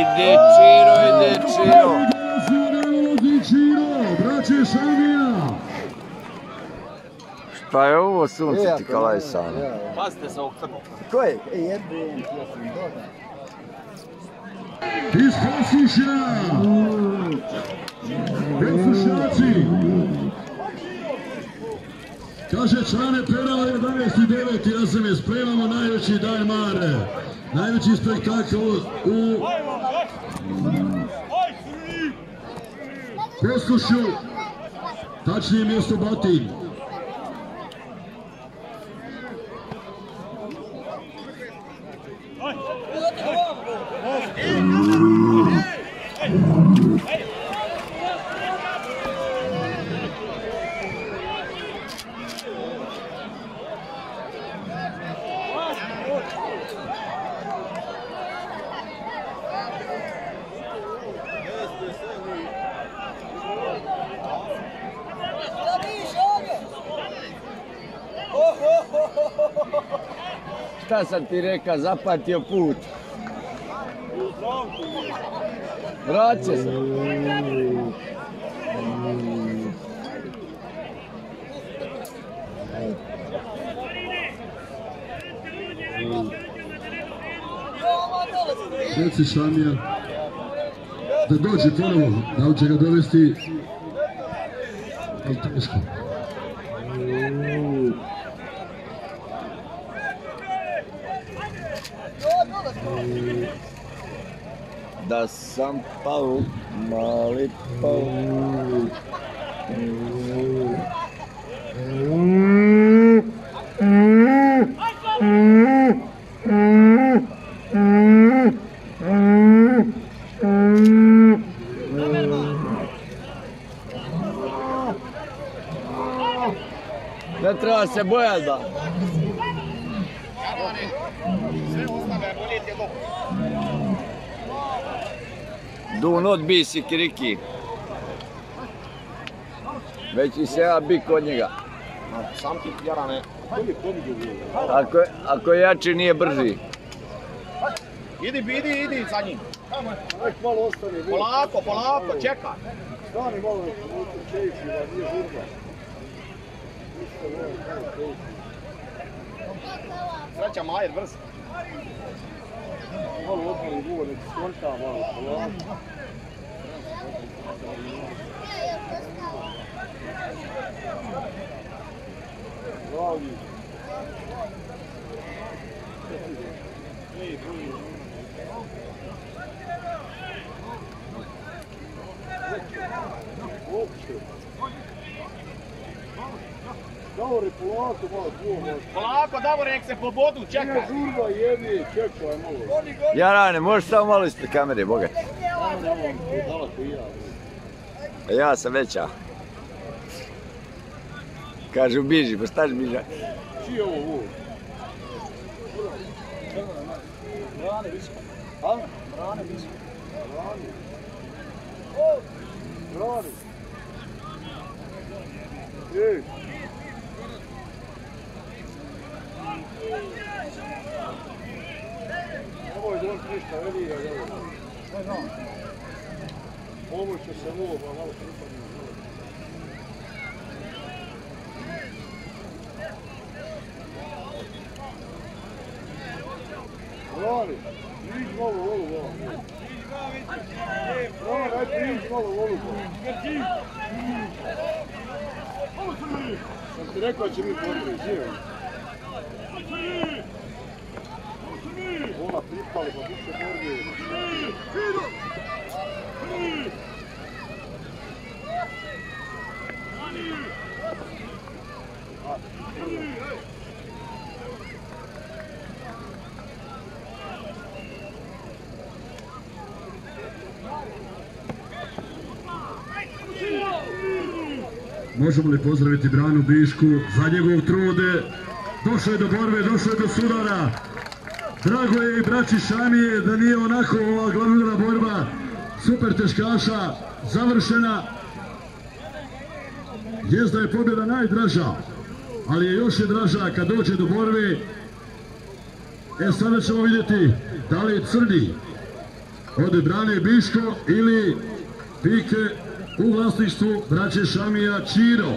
Ide Čiro, ide Čiro. Čiro, braće Šamija. Šta je ovo sunce ti kalaj sam? Pazite se ovog crnog. Ko je? E, jebem, ja sam dobar. Iz Posuša. Posušaci. Kaže člane Perala 11.9. Ja sam je spremamo najveći dan Mare. Najveći spektakl u Poslušu. Tačnije mjesto Batin. Šta sam ti reka, zapatio put. Vrat će se. Reci Šamija da dođe ponovo, da li će ga dovesti ali teško. Da sam pao, mali pao. Ne treba se bojati da. Do not be sikiriki. Već i se ja bi kod njega. Sam ti jarane. Ako, ako je jači nije brži. Idi, idi, idi za njim. Polako, polako, čekaj. Stani malo, čejići, da nije žurba. Sreća Majer, brzo. Malo otmali guva, nek skonta malo, polako. Pravi. Davore, polako, malo guva, malo. Polako, Davor, nek se po bodu, Nije čekaj. žurba, jebi, čekaj malo. Jarane, možeš samo malo ispred kamere, boga. Daleko i ja. Ja sam veća. Kažu biži, pa staš biža. Čiji je ovo ovo? Brane, visko. A? Brane, visko. Brani. Brani. Nemoj doći ništa, veli ga, evo. Pomoć će se ovo, pa malo pripadne. Brani, iđi malo u ovu, ovo. Brani, ajde, iđi malo u ovu. Sam ti rekao da će mi potrebi, živo. Možemo li pozdraviti Branu Bišku za njegov trude? Došao je do borbe, došao je do sudara. Drago je i braći Šamije da nije onako ova glavna borba super teškaša završena. Jest da je pobjeda najdraža, ali je još je draža kad dođe do borbe. E sada ćemo vidjeti da li je crni od Brane Biško ili pike u vlasništvu braće Šamija Čiro.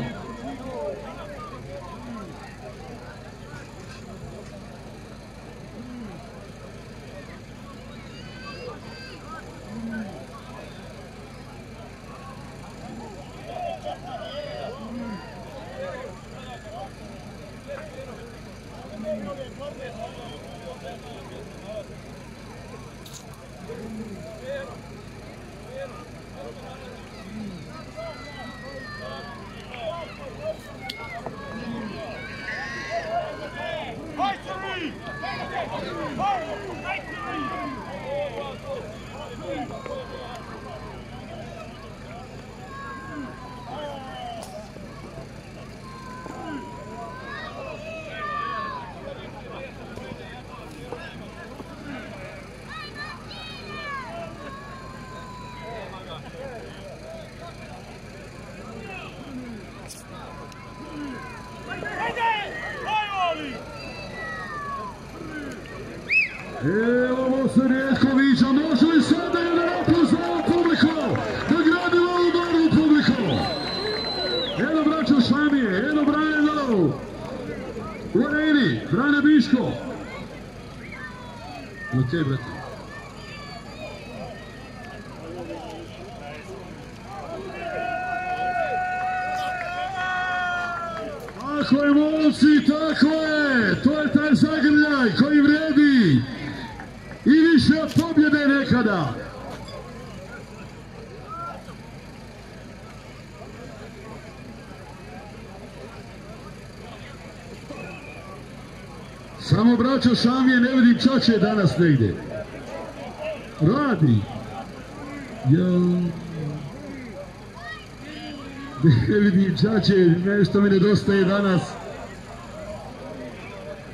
Evo ovo se rijetko viđa, može li sada jedan aplauz za ovu publiku? Da gradi ovu dobru publiku! Eno braćo Šamije, eno Brane Novu! U Brane Biško! Ok, brate. Tako je, momci, tako je! To je taj zagrljaj koji vredi! I više pobjede nekada! Samo braćo Šamije ne vidim čače danas negdje. Radi. Ne vidim čače, nešto mi nedostaje danas.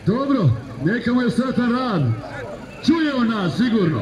Dobro, neka mu je sretan rad. Čuje on nas, sigurno.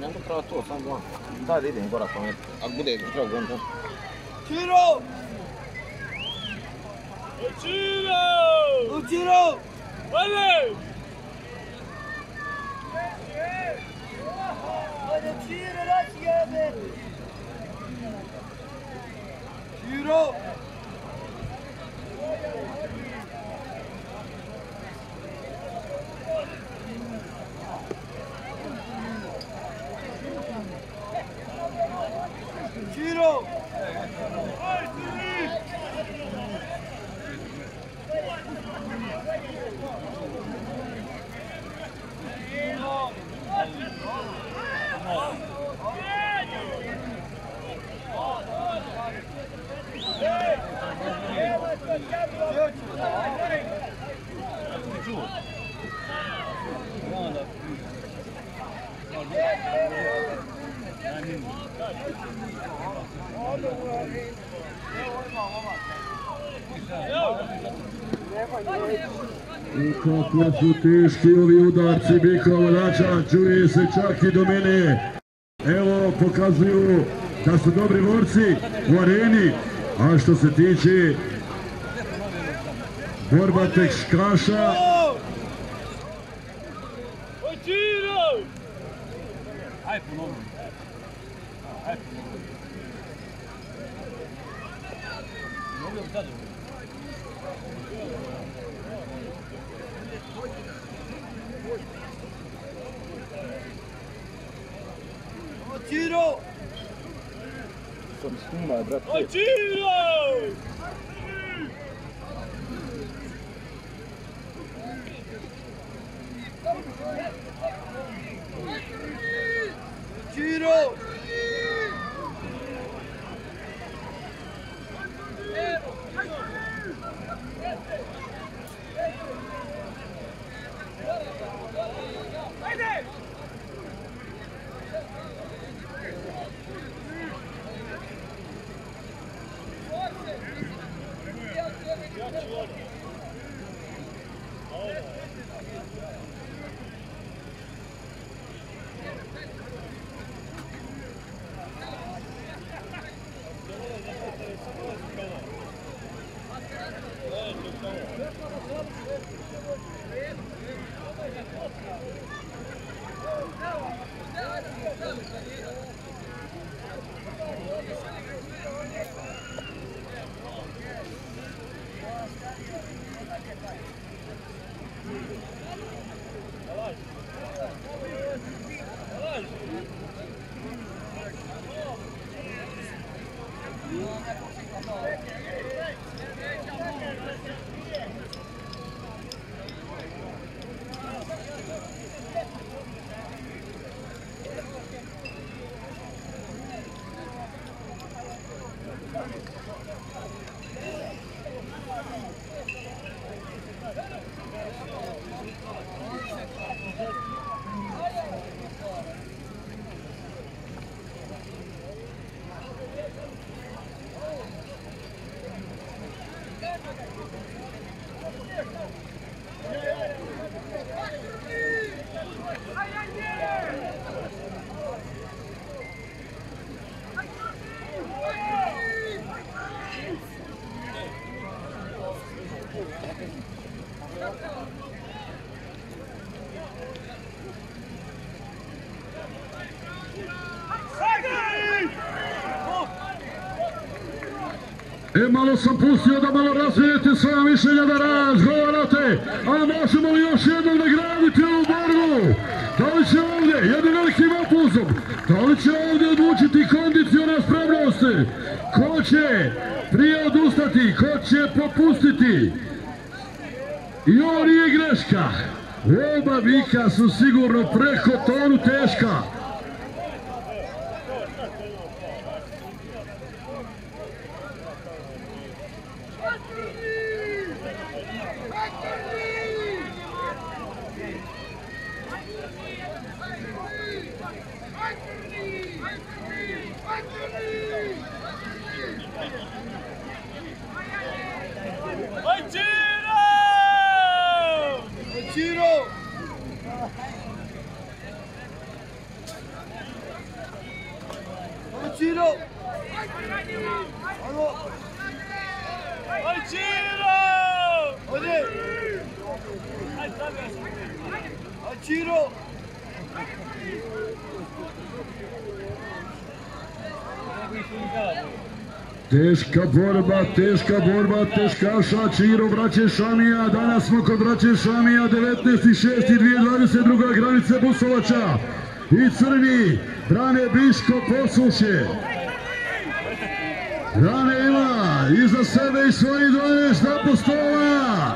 Ne to treba to, samo dva. Daj da idem gora pamet. Ako bude treba gon to. Čiro! Čiro! Čiro! Ajde! Ajde, Čiro, daći jebe! Čiro! Čiro! I kako su teški ovi udarci Bikova Dača, čuje se čak i do mene. evo pokazuju da su dobri borci u areni, a što se tiče Vorbatek Skrasa. Giro! Hij Tiro Hij verloren. Tiro! Somos uma, brother. Tiro! E, malo sam pustio da malo razvijete svoja mišljenja da razgovarate, a možemo li još jednom nagraditi ovu borbu? Da li će ovdje, jednim velikim opuzom, da li će ovdje odlučiti spremnost? Ko će prije odustati, ko će popustiti? I ovo nije greška. Oba vika su sigurno preko tonu teška. Vai, time! Teška borba, teška borba, teškaša, Čiro, braće Šamija, danas smo kod braće Šamija, 19.6.2022. granice Busovača i Crni, brane Biško posluše. Brane ima iza sebe i svoji 12 apostola.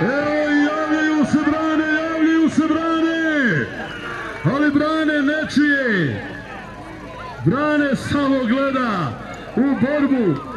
Evo i javljaju se brane, javljaju se brane, ali brane nečije. Brane samo gleda u borbu.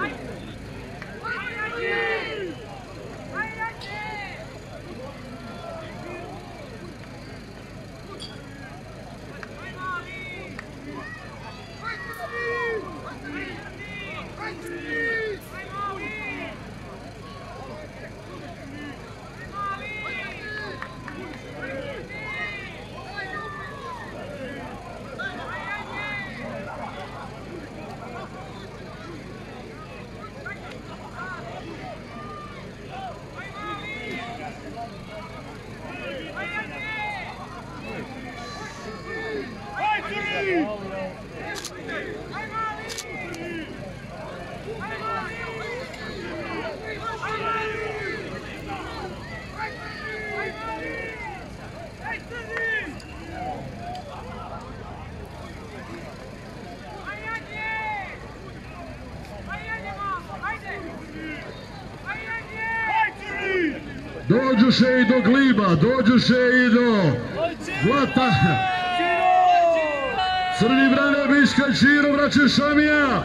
Dođuše i do gliba, dođuše i do Zlata. Crni brane Biška Čiro, vraća Šamija.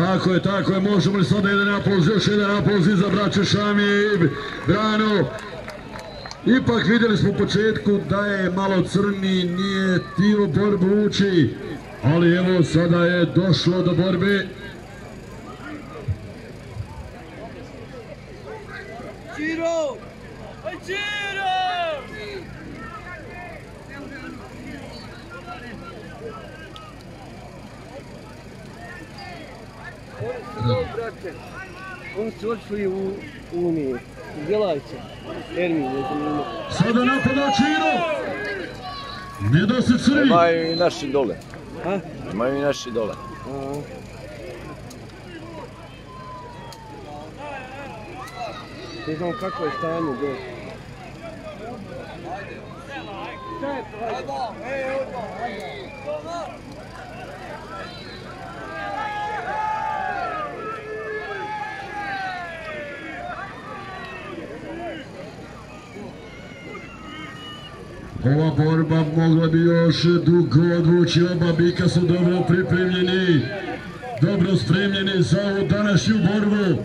Tako je, tako je, možemo li sada jedan aplauz, još jedan aplauz za braću Šamije i Brano. Ipak vidjeli smo u početku da je malo crni, nije tio borbu ući, ali evo sada je došlo do borbe. Giro! Giro! Oni su otišli u Uniji. U Bjelajce. Ermin je zanimljivo. Sada napada Čiro. Ne da se crni. Imaju i naši dole. Ha? Imaju i naši dole. A, Ne znam kako je stanje gdje. Ova borba mogla bi još dugo odvući, oba bika su dobro pripremljeni, dobro spremljeni za ovu današnju borbu.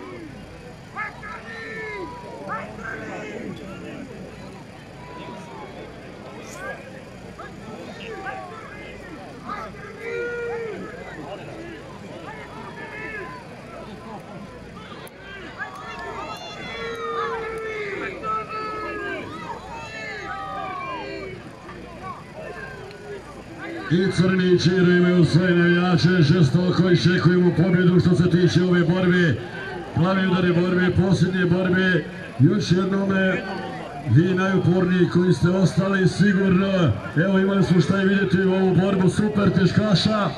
i Crni Čiro imaju svoje navijače, žestoko iščekujemo pobjedu što se tiče ove borbe. Glavni udari borbe, posljednje borbe, još jednome vi najuporniji koji ste ostali sigurno, evo imali smo šta i vidjeti u ovu borbu super teškaša.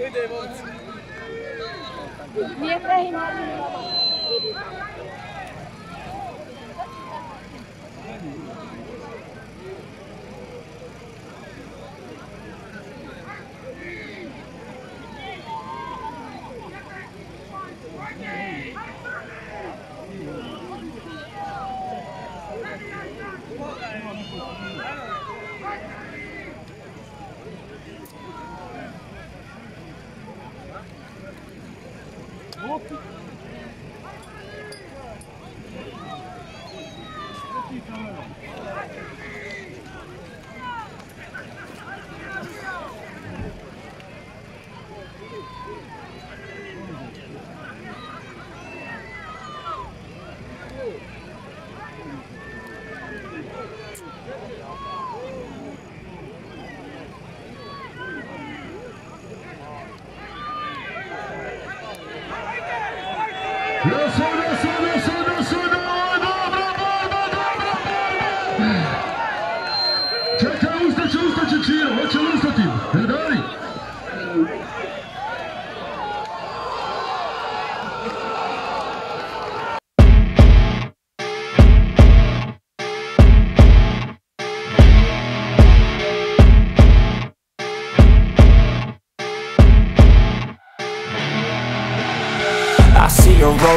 Kako ide, momci? Nije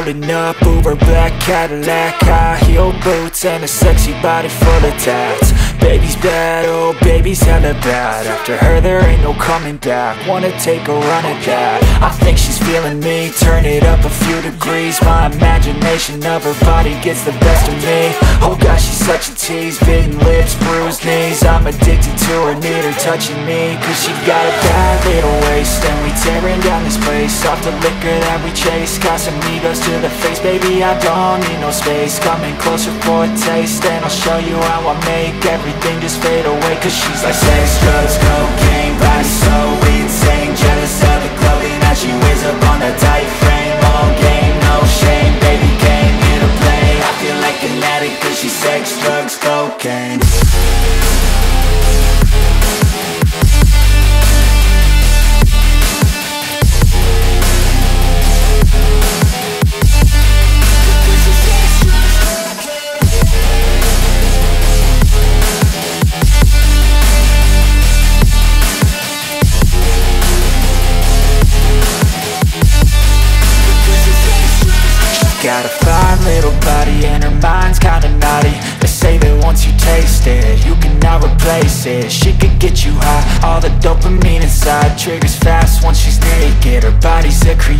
rolling up, Uber black Cadillac High heel boots and a sexy body full of tats. Baby's bad, oh baby's hella bad. After her there ain't no coming back. Wanna take a run at that? I think she's feeling me, turn it up a few degrees. My imagination of her body gets the best of me Oh gosh, she's such a tease, bitten lips, bruised knees. I'm addicted to her, need her touching me. Cause she got a bad little waist. And we tearing down this place. Off the liquor that we chase. Casamigos to the face. Baby, I don't need no space. Coming closer for a taste. And I'll show you how I make Everything just fade away. Cause she's like sex, drugs, cocaine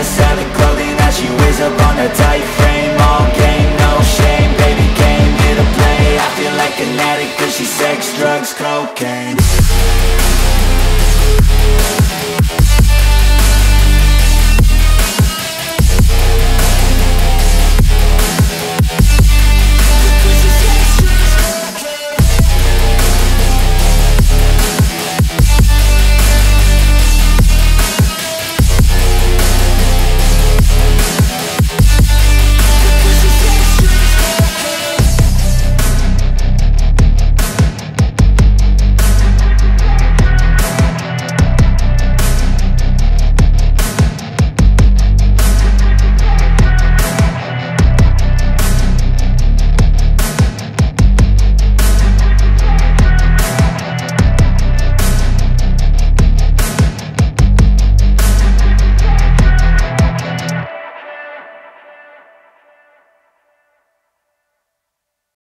is selling clothing that she wears up on a tight frame. All game, no shame, baby came here to play. I feel like an addict cause she sex, drugs, cocaine.